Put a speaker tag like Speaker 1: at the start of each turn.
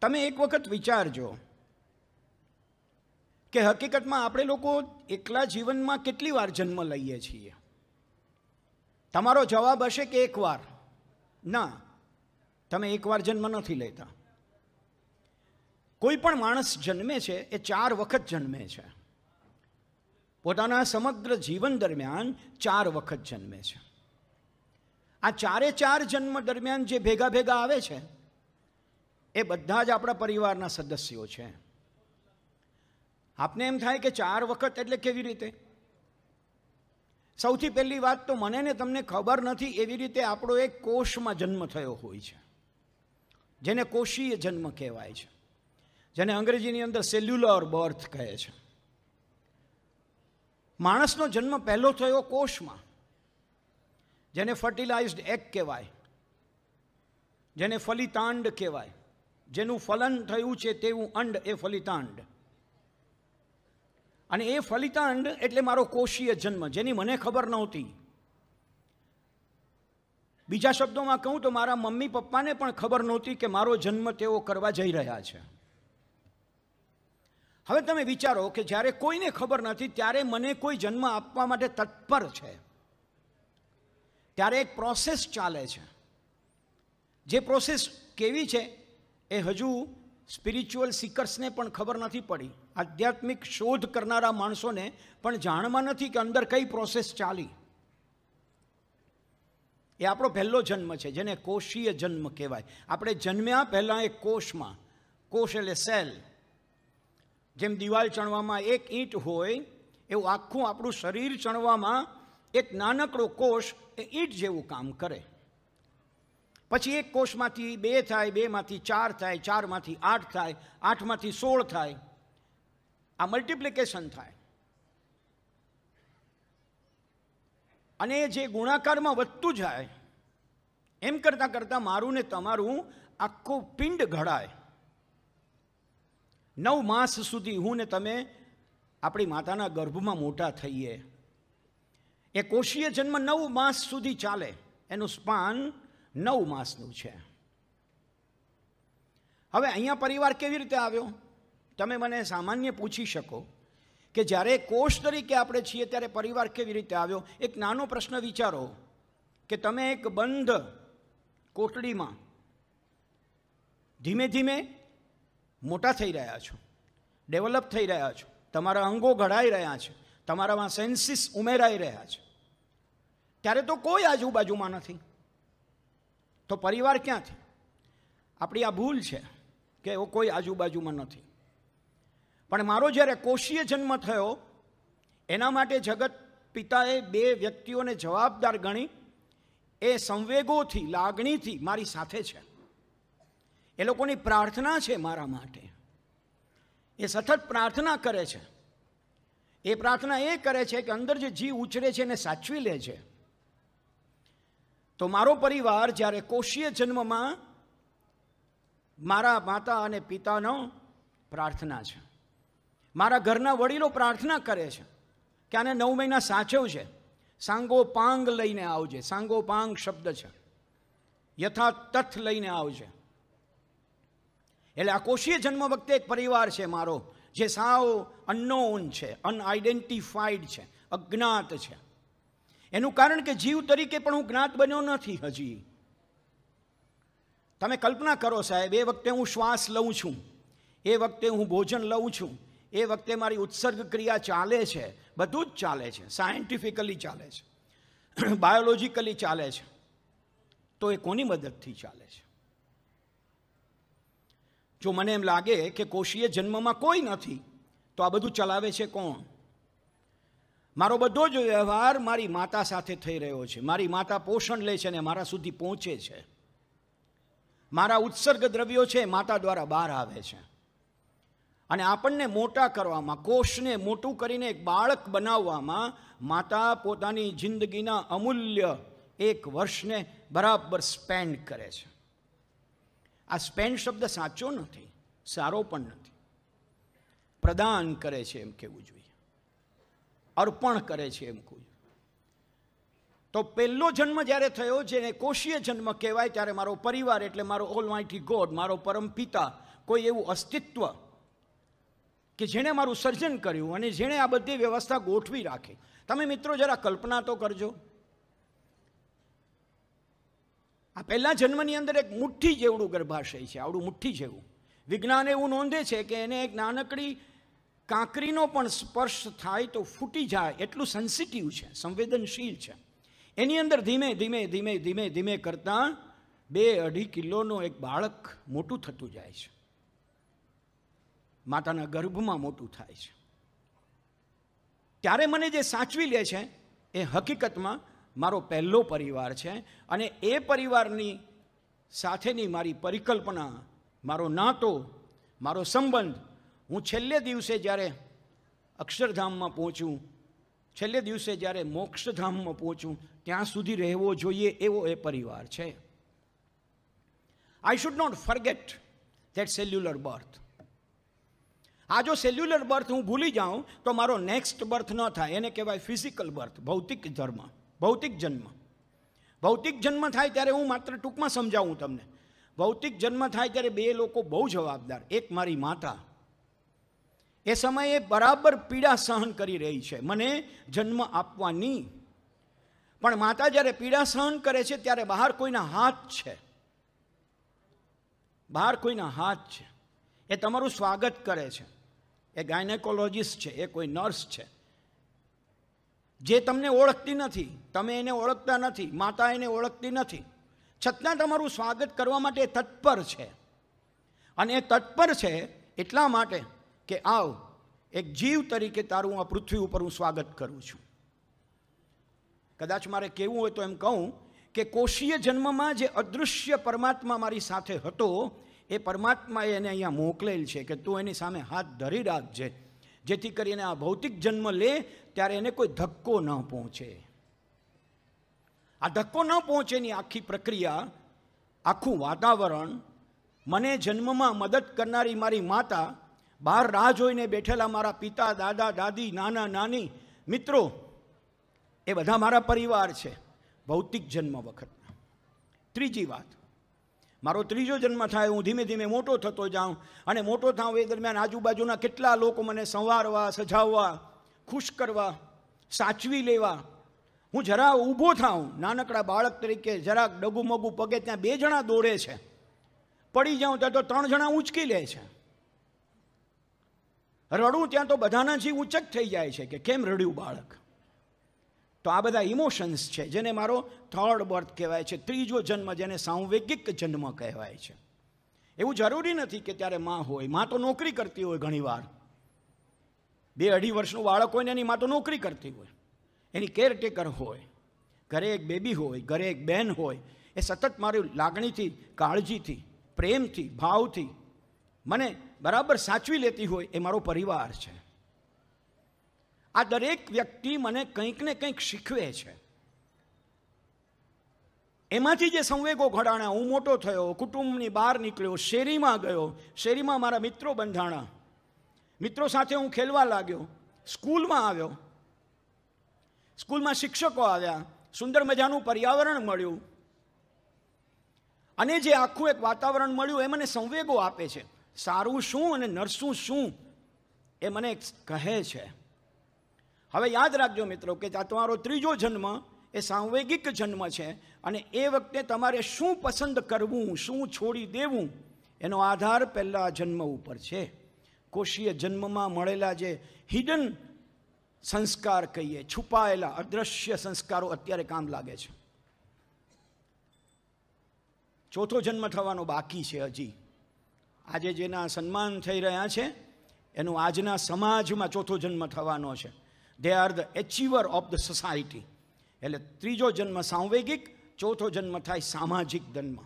Speaker 1: તમે એક વખત વિચારજો કે હકીકતમાં આપણે લોકો એકલા જીવનમાં કેટલી વાર જન્મ લઈએ છીએ? તમારો જવાબ હશે કે એકવાર ના, તમે એકવાર જન્મ નથી લેતા. કોઈ પણ માણસ જન્મે છે એ ચાર વખત જન્મે છે. પોતાના સમગ્ર જીવન દરમિયાન ચાર વખત જન્મે છે. આ ચારે ચાર જન્મ દરમિયાન જે ભેગા ભેગા આવે છે એ બધા જ આપણા પરિવારના સદસ્યો છે. આપને એમ થાય કે ચાર વખત એટલે કેવી રીતે? સૌથી પહેલી વાત તો મને ને તમને ખબર નથી એવી રીતે આપણો એક કોષમાં જન્મ થયો હોય છે. જેને કોષીય જન્મ કહેવાય છે. જેને અંગ્રેજીની અંદર સેલ્યુલર બર્થ કહે છે. માણસનો જન્મ પહેલો થયો કોષમાં. જેને ફર્ટિલાઇઝડ એગ કહેવાય. જેને ફલિતાંડ કહેવાય. જેનું ફલન થયું છે તેવું અંડ એ ફલિતાંડ. અને એ ફલિતાંડ એટલે મારો કોષીય જન્મ, જેની મને ખબર નહોતી. બીજા શબ્દોમાં કહું તો મારા મમ્મી પપ્પાને પણ ખબર નહોતી કે મારો જન્મ તેઓ કરવા જઈ રહ્યા છે. હવે તમે વિચારો કે જ્યારે કોઈને ખબર નથી, ત્યારે મને કોઈ જન્મ આપવા માટે તત્પર છે. ત્યારે એક પ્રોસેસ ચાલે છે. જે પ્રોસેસ કેવી છે? એ હજુ સ્પિરિચ્યુઅલ સિકર્સને પણ ખબર નથી પડી. આધ્યાત્મિક શોધ કરનારા માણસોને પણ જાણમાં નથી કે અંદર કઈ પ્રોસેસ ચાલી. એ આપણો પહેલો જન્મ છે, જેને કોષીય જન્મ કહેવાય. આપણે જન્મ્યા પહેલાં એક કોષમાં. કોષ એટલે સેલ. જેમ દિવાલ ચણવામાં એક ઈંટ હોય, એવું આખું આપણું શરીર ચણવામાં એક નાનકડો કોષ એ ઈંટ જેવું કામ કરે. પછી એક કોષમાંથી બે થાય, બેમાંથી ચાર થાય, ચારમાંથી આઠ થાય, આઠમાંથી સોળ થાય. આ મલ્ટિપ્લિકેશન થાય. અને જે ગુણાકારમાં વધતું જાય, એમ કરતાં કરતાં મારું ને તમારું આખું પિંડ ઘડાય. નવ માસ સુધી હું ને તમે આપણી માતાના ગર્ભમાં મોટા થઈએ. એ કોષીય જન્મ નવ માસ સુધી ચાલે. એનું સ્પાન નવ માસનું છે. હવે અહીંયા પરિવાર કેવી રીતે આવ્યો? તમે મને સામાન્ય પૂછી શકો કે જ્યારે કોષ તરીકે આપણે છીએ ત્યારે પરિવાર કેવી રીતે આવ્યો? એક નાનો પ્રશ્ન વિચારો કે તમે એક બંધ કોટડીમાં ધીમે ધીમે મોટા થઈ રહ્યા છો, ડેવલપ થઈ રહ્યા છો, તમારા અંગો ઘડાઈ રહ્યા છે, તમારામાં સેન્સીસ ઉમેરાઈ રહ્યા છે. ત્યારે તો કોઈ આજુબાજુમાં નથી. તો પરિવાર ક્યાંથી આપણી આ ભૂલ છે કે એવો કોઈ આજુબાજુમાં નથી. પણ મારો જ્યારે કોષીય જન્મ થયો, એના માટે જગત પિતાએ બે વ્યક્તિઓને જવાબદાર ગણી, એ સંવેગોથી, લાગણીથી મારી સાથે છે. એ લોકોની પ્રાર્થના છે મારા માટે. એ સતત પ્રાર્થના કરે છે. એ પ્રાર્થના એ કરે છે કે અંદર જે જીવ ઉછરે છે એને સાચવી લે છે. તો મારો પરિવાર જ્યારે કોષીય જન્મમાં મારા માતા અને પિતાનો પ્રાર્થના છે. મારા ઘરના વડીલો પ્રાર્થના કરે છે કે આને નવ મહિના સાચવજે સાંગો પાંગ લઈને આવજે. સાંગો પાંગ શબ્દ છે. યથા તથ લઈને આવજે. એટલે આ કોષીય જન્મ વખતે એક પરિવાર છે મારો, જે સાવ અનનોન છે અનઆઇડેન્ટિફાઈડ છે, અજ્ઞાત છે. એનું કારણ કે જીવ તરીકે પણ હું જ્ઞાત બન્યો નથી હજી. તમે કલ્પના કરો સાહેબ, એ વખતે હું શ્વાસ લઉં છું. એ વખતે હું ભોજન લઉં છું. એ વખતે મારી ઉત્સર્ગ ક્રિયા ચાલે છે, બધું જ ચાલે છે, સાયન્ટિફિકલી ચાલે છે, બાયોલોજીકલી ચાલે છે. તો એ કોની મદદથી ચાલે છે? જો મને એમ લાગે કે કોષીય જન્મમાં કોઈ નથી, તો આ બધું ચલાવે છે કોણ? મારો બધો જ વ્યવહાર મારી માતા સાથે થઈ રહ્યો છે. મારી માતા પોષણ લે છે અને મારા સુધી પહોંચે છે. મારા ઉત્સર્ગ દ્રવ્યો છે માતા દ્વારા બહાર આવે છે. અને આપણને મોટા કરવામાં, કોષને મોટું કરીને એક બાળક બનાવવામાં માતા પોતાની જિંદગીના અમૂલ્ય એક વર્ષને બરાબર સ્પેન્ડ કરે છે. આ સ્પેન્ડ શબ્દ સાચો નથી, સારો પણ નથી. પ્રદાન કરે છે એમ કહેવું જોઈએ. અર્પણ કરે છે એમ કહું તો પહેલો જન્મ જ્યારે થયો, જેને કોષીય જન્મ કહેવાય, ત્યારે મારો પરિવાર એટલે મારો ઓલ માઇટી ગોડ મારો પરમ પિતા, કોઈ એવું અસ્તિત્વ કે જેણે મારું સર્જન કર્યું અને જેણે આ બધી વ્યવસ્થા ગોઠવી રાખી. તમે મિત્રો જરા કલ્પના તો કરજો. આ પહેલા જન્મની અંદર એક મુઠ્ઠી જેવડું ગર્ભાશય છે, આવડું મુઠ્ઠી જેવું. વિજ્ઞાન એવું નોંધે છે કે એને એક નાનકડી કાંકરીનો પણ સ્પર્શ થાય તો ફૂટી જાય, એટલું સેન્સિટિવ છે, સંવેદનશીલ છે. એની અંદર ધીમે ધીમે ધીમે ધીમે ધીમે કરતાં બે અઢી કિલોનો એક બાળક મોટું થતું જાય છે. માતાના ગર્ભમાં મોટું થાય છે. ત્યારે મને જે સાચવી લે છે, એ હકીકતમાં મારો પહેલો પરિવાર છે અને એ પરિવારની સાથેની મારી પરિકલ્પના, મારો નાતો, મારો સંબંધ હું છેલ્લે દિવસે જ્યારે અક્ષરધામમાં પહોંચું, છેલ્લે દિવસે જ્યારે મોક્ષધામમાં પહોંચું, ત્યાં સુધી રહેવો જોઈએ એવો એ પરિવાર છે. I should not forget that cellular birth આ જો સેલ્યુલર બર્થ હું ભૂલી જાઉં, તો મારો નેક્સ્ટ બર્થ ન થાય. એને કહેવાય ફિઝિકલ બર્થ ભૌતિક ધર્મ, ભૌતિક જન્મ. ભૌતિક જન્મ થાય ત્યારે હું માત્ર ટૂંકમાં સમજાવું તમને. ભૌતિક જન્મ થાય ત્યારે બે લોકો બહુ જવાબદાર, એક મારી માતા એ સમયે બરાબર પીડા સહન કરી રહી છે. મને જન્મ આપવાની. પણ માતા જ્યારે પીડા સહન કરે છે ત્યારે બહાર કોઈના હાથ છે. બહાર કોઈના હાથ છે. એ તમારું સ્વાગત કરે છે. એ ગાયનેકોલોજીસ્ટ છે, એ કોઈ નર્સ છે. જે તમને ઓળખતી નથી, તમે એને ઓળખતા નથી, માતા એને ઓળખતી નથી. છતાં તમારું સ્વાગત કરવા માટે તત્પર છે. અને એ તત્પર છે એટલા માટે કે આવ, એક જીવ તરીકે તારું આ પૃથ્વી ઉપર હું સ્વાગત કરું છું. કદાચ મારે કહેવું હોય તો એમ કહું કે કોષીય જન્મમાં જે અદૃશ્ય પરમાત્મા મારી સાથે હતો, એ પરમાત્માએ એને અહીંયા મોકલેલ છે કે તું એની સામે હાથ ધરી રાખજે. જેથી કરીને આ ભૌતિક જન્મ લે, ત્યારે એને કોઈ ધક્કો ન પહોંચે. આ ધક્કો ન પહોંચેની આખી પ્રક્રિયા, આખું વાતાવરણ, મને જન્મમાં મદદ કરનારી મારી માતા બહાર રાહ જોઈને બેઠેલા મારા પિતા, દાદા, દાદી, નાના, નાની, મિત્રો, એ બધા મારા પરિવાર છે ભૌતિક જન્મ વખતના. ત્રીજી વાત, મારો ત્રીજો જન્મ થાય, હું ધીમે ધીમે મોટો થતો જાઉં અને મોટો થાઉં એ દરમિયાન આજુબાજુના કેટલા લોકો મને સંવારવા, સજાવવા, ખુશ કરવા, સાચવી લેવા. હું જરા ઊભો થાઉં, નાનકડા બાળક તરીકે જરાક ડગુમગુ પગે ત્યાં બે જણા દોડે છે. પડી જાઉં ત્યાં તો ત્રણ જણા ઉંચકી લે છે. રડું ત્યાં તો બધાના જીવ ઊંચક થઈ જાય છે કે કેમ રડ્યું બાળક? તો આ બધા ઇમોશન્સ છે, જેને મારો થર્ડ બર્થ કહેવાય છે, ત્રીજો જન્મ જેને સાંવેગિક જન્મ કહેવાય છે. એવું જરૂરી નથી કે ત્યારે માં હોય. માં તો નોકરી કરતી હોય ઘણીવાર. બે અઢી વર્ષનું બાળક હોય ને એની માં તો નોકરી કરતી હોય. એની કેરટેકર હોય. ઘરે એક બેબી હોય, ઘરે એક બેન હોય. એ સતત મારી લાગણીથી, કાળજીથી, પ્રેમથી, ભાવથી મને બરાબર સાચવી લેતી હોય એ મારો પરિવાર છે. આ દરેક વ્યક્તિ મને કંઈક ને કંઈક શીખવે છે. એમાંથી જે સંવેગો ઘડાણા, હું મોટો થયો, કુટુંબની બહાર નીકળ્યો, શેરીમાં ગયો, શેરીમાં મારા મિત્રો બંધાણા, મિત્રો સાથે હું ખેલવા લાગ્યો, સ્કૂલમાં આવ્યો, સ્કૂલમાં શિક્ષકો આવ્યા, સુંદર મજાનું પર્યાવરણ મળ્યું. અને જે આખું એક વાતાવરણ મળ્યું એ મને સંવેગો આપે છે. સારું શું અને નરસું શું એ મને કહે છે. હવે યાદ રાખજો મિત્રો કે આ તમારો ત્રીજો જન્મ એ સાંવેગિક જન્મ છે અને એ વખતે તમારે શું પસંદ કરવું, શું છોડી દેવું એનો આધાર પહેલાં જન્મ ઉપર છે. કોષીય જન્મમાં મળેલા જે હિડન સંસ્કાર કહીએ, છુપાયેલા અદ્રશ્ય સંસ્કારો અત્યારે કામ લાગે છે. ચોથો જન્મ થવાનો બાકી છે હજી. આજે જેના સન્માન થઈ રહ્યા છે, એનું આજના સમાજમાં ચોથો જન્મ થવાનો છે. They are the achiever of the society એટલે ત્રીજો જન્મ સાંવેગિક, ચોથો જન્મ થાય સામાજિક જન્મ.